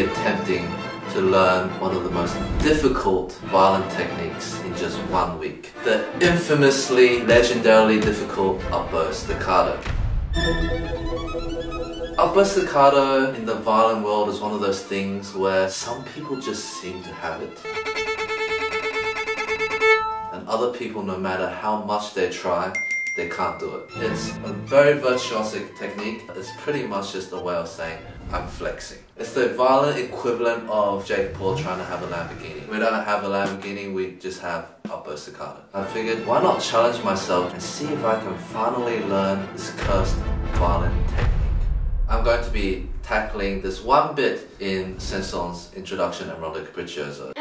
attempting to learn one of the most difficult violin techniques in just one week. The infamously, legendarily difficult upbow staccato. Upbow staccato in the violin world is one of those things where some people just seem to have it. And other people, no matter how much they try, they can't do it. It's a very virtuosic technique. It's pretty much just a way of saying, I'm flexing. It's the violin equivalent of Jake Paul trying to have a Lamborghini. We don't have a Lamborghini, we just have upbow staccato. I figured, why not challenge myself and see if I can finally learn this cursed violin technique. I'm going to be tackling this one bit in Saint-Saëns Introduction and Rondo Capriccioso.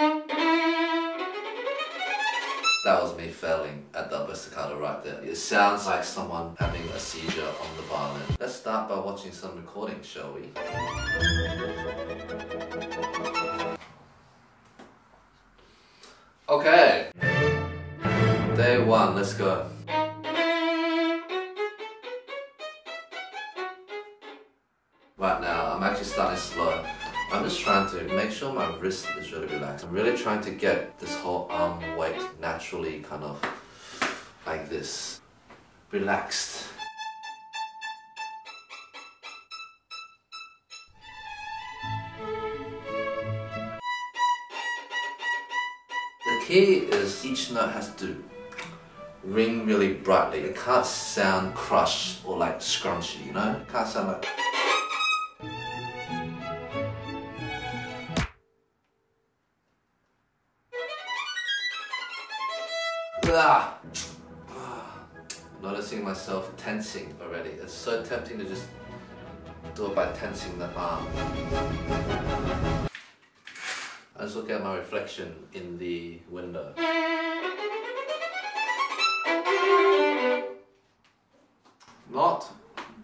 That was me failing at the staccato right there. It sounds like someone having a seizure on the violin. Let's start by watching some recordings, shall we? Okay. Day one, let's go. Right now, I'm actually starting slow. I'm just trying to make sure my wrist is really relaxed. I'm really trying to get this whole arm weight naturally kind of like this. Relaxed. The key is each note has to ring really brightly. It can't sound crushed or like scrunchy, you know? It can't sound like It's so tempting to just do it by tensing the arm. I just look at my reflection in the window. Not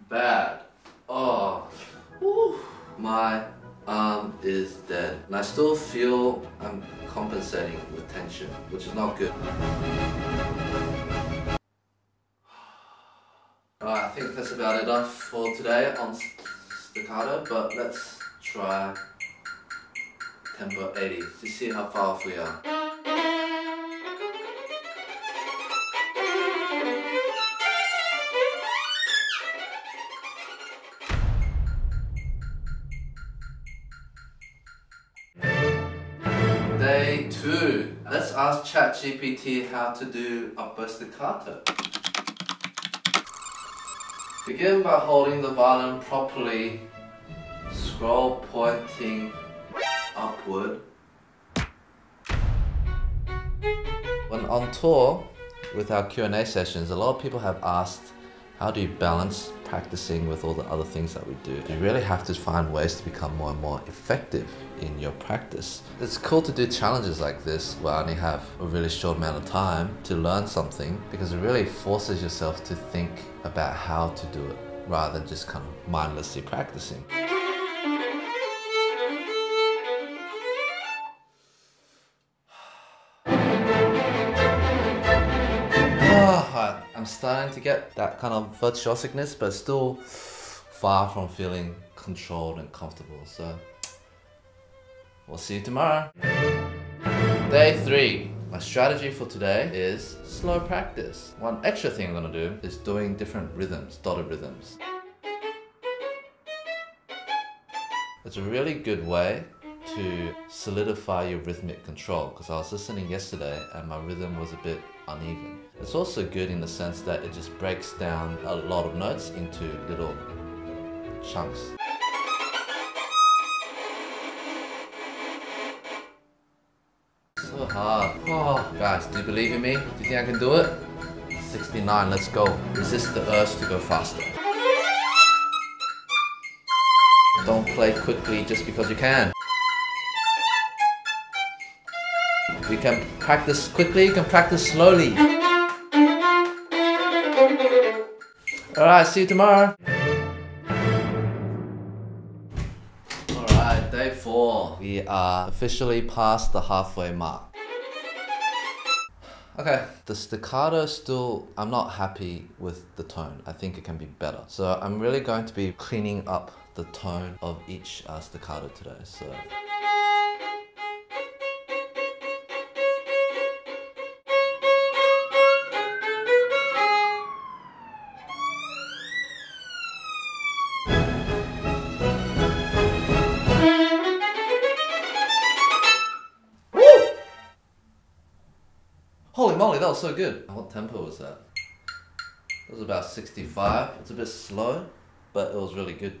bad. Oh, my arm is dead. And I still feel I'm compensating with tension, which is not good. Think that's about enough for today on staccato, but let's try tempo 80 to see how far off we are. Day two. Let's ask ChatGPT how to do upbow staccato. Begin by holding the violin properly, scroll pointing upward. When on tour with our Q&A sessions, a lot of people have asked how do you balance practicing with all the other things that we do? You really have to find ways to become more and more effective in your practice. It's cool to do challenges like this where I only have a really short amount of time to learn something because it really forces yourself to think about how to do it rather than just kind of mindlessly practicing. I'm starting to get that kind of virtuosicness, but still far from feeling controlled and comfortable. So we'll see you tomorrow. Day three. My strategy for today is slow practice. One extra thing I'm gonna do is doing different rhythms, dotted rhythms. It's a really good way to solidify your rhythmic control because I was listening yesterday and my rhythm was a bit uneven. It's also good in the sense that it just breaks down a lot of notes into little chunks. So hard. Oh, guys, do you believe in me? Do you think I can do it? 69, let's go. Resist the urge to go faster. Don't play quickly just because you can. You can practice quickly, you can practice slowly. Alright, see you tomorrow. Alright, day four. We are officially past the halfway mark. Okay, the staccato still, I'm not happy with the tone. I think it can be better. So I'm really going to be cleaning up the tone of each uh, staccato today. So. That was so good. What tempo was that? It was about 65. It's a bit slow, but it was really good.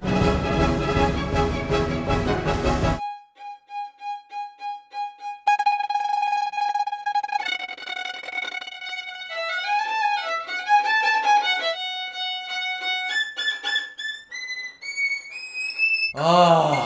Ah. That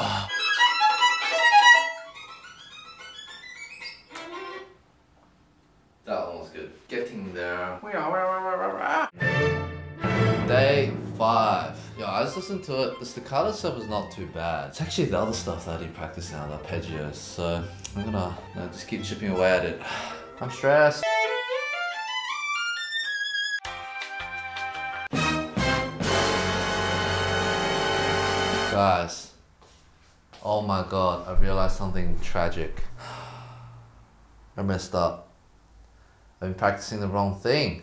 Listened to it. The staccato stuff is not too bad. It's actually the other stuff that I didn't practice now, the arpeggios. So I'm gonna you know, just keep chipping away at it. I'm stressed. Guys, oh my god, I realized something tragic. I messed up. I've been practicing the wrong thing.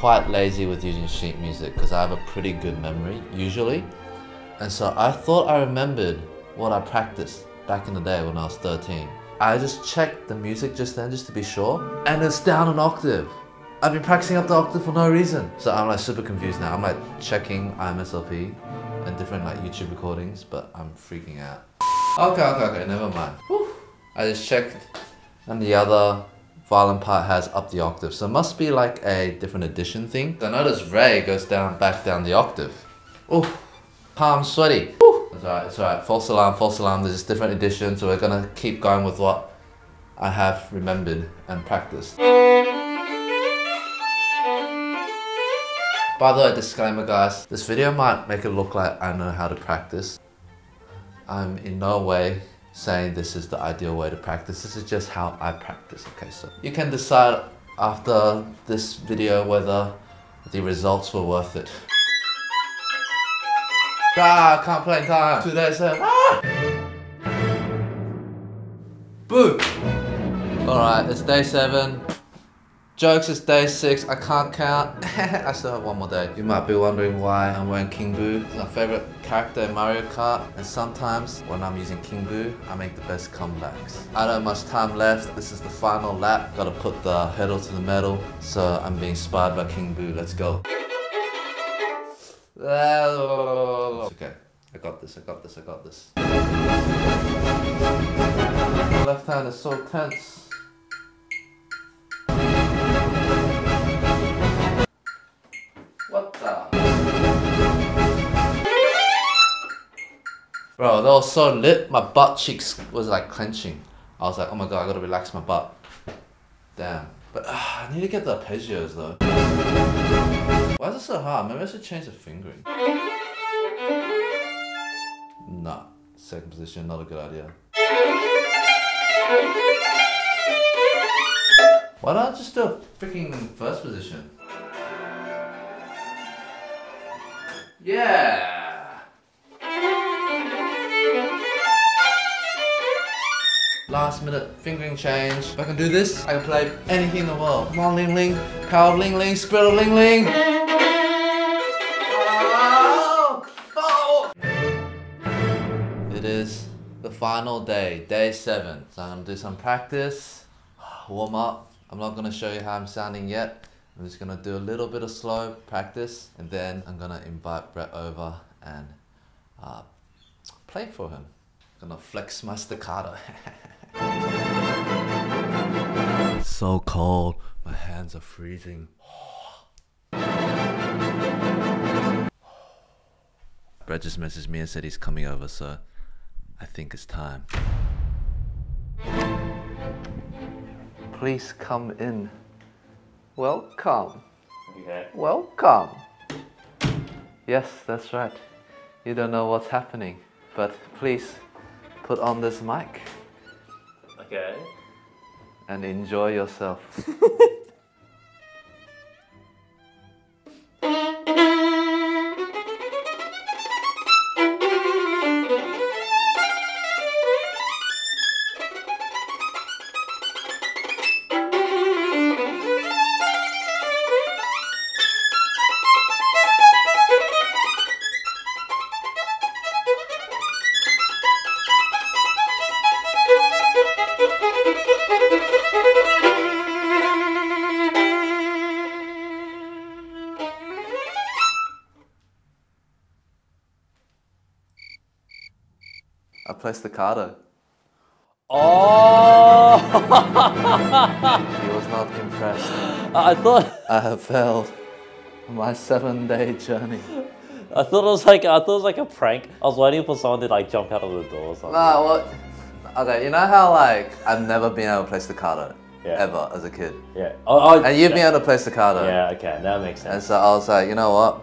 Quite lazy with using sheet music because I have a pretty good memory usually. And so I thought I remembered what I practiced back in the day when I was 13. I just checked the music just then just to be sure and it's down an octave. I've been practicing up the octave for no reason. So I'm like super confused now. I'm like checking IMSLP and different like YouTube recordings, but I'm freaking out. Okay, okay, okay, never mind. Whew. I just checked and the other violin part has up the octave. So it must be like a different edition thing. I notice Ray goes down, back down the octave. Oh, palm sweaty. Whew. It's alright, it's alright. False alarm, false alarm. There's different editions, so we're gonna keep going with what I have remembered and practiced. By the way, disclaimer guys, this video might make it look like I know how to practice. I'm in no way saying this is the ideal way to practice. This is just how I practice, okay? So you can decide after this video whether the results were worth it. Ah, can't play time. Two days left. Ah! Boo! Alright, it's day seven. Jokes is day six. I can't count. I still have one more day. You might be wondering why I'm wearing King Boo. It's my favorite character in Mario Kart. And sometimes when I'm using King Boo, I make the best comebacks. I don't have much time left. This is the final lap. Gotta put the pedal to the metal. So I'm being inspired by King Boo. Let's go. It's okay. I got this, I got this, I got this. Left hand is so tense. Bro, that was so lit, my butt cheeks was like clenching. I was like, oh my god, I gotta relax my butt. Damn. But uh, I need to get the arpeggios though. Why is it so hard? Maybe I should change the fingering. Nah, second position, not a good idea. Why don't I just do a freaking first position? Yeah! Last minute fingering change. If I can do this, I can play anything in the world. Come on, Ling Ling. Power Ling Ling. Spirit of Ling Ling. Oh! Oh! It is the final day, day seven. So I'm gonna do some practice, warm up. I'm not gonna show you how I'm sounding yet. I'm just gonna do a little bit of slow practice and then I'm gonna invite Brett over and uh, play for him. Gonna flex my staccato. It's so cold, my hands are freezing. Brett just messaged me and said he's coming over, so I think it's time. Please come in. Welcome. Okay. Welcome. Yes, that's right. You don't know what's happening, but please put on this mic Okay. and enjoy yourself. Staccato. Oh! He was not impressed. I thought I have failed my seven day journey. I thought it was like I thought it was like a prank. I was waiting for someone to like jump out of the door or something. Nah, what? Okay, you know how like I've never been able to play staccato Yeah. ever as a kid, Yeah. Oh, oh and you've yeah. been able to play staccato. Yeah. Okay, that makes sense. And so I was like, you know what?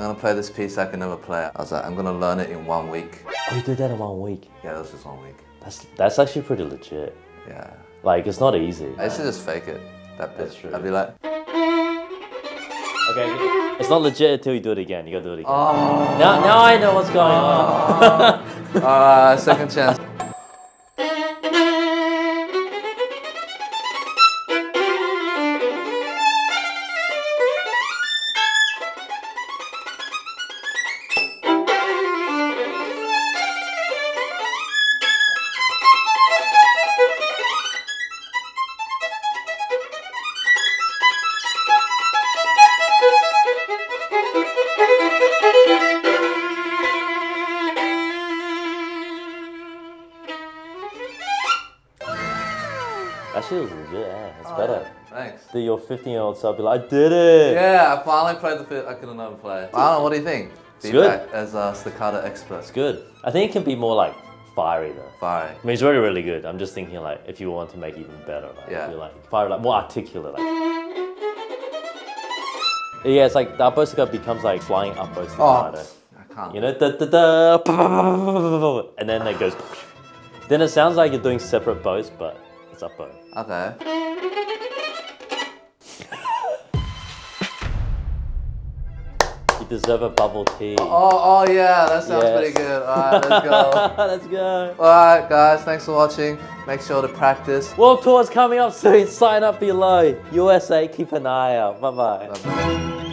I'm gonna play this piece I can never play. I was like, I'm gonna learn it in one week. Oh, you did that in one week. Yeah, that was just one week. That's that's actually pretty legit. Yeah. Like it's not easy. I used to just fake it. That That's true. I'd be like, Okay, it's not legit until you do it again. You gotta do it again. oh. Now, now I know what's going on. Uh, second chance. Your 15 year old self be like, I did it. Yeah, I finally played the bit I could have never play. I what do you think? It's good. As a staccato expert. It's good. I think it can be more like fiery though. Fire. I mean, it's really, really good. I'm just thinking like if you want to make it even better, like, Yeah. if you like fire like more articulate. Like. Yeah, it's like the upbow staccato becomes like flying upbow staccato. Oh, I can't. You know, da, da, da, and then it goes. Then it sounds like you're doing separate bows, but it's up bow. Okay. Deserve a bubble tea. Oh, oh yeah, that sounds Yes. pretty good. Alright, let's go. Let's go. Alright, guys, thanks for watching. Make sure to practice. World Tour's coming up soon. Sign up below. USA, keep an eye out. Bye bye. Bye-bye.